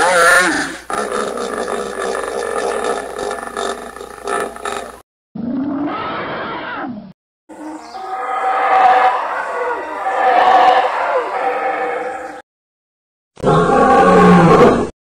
All right.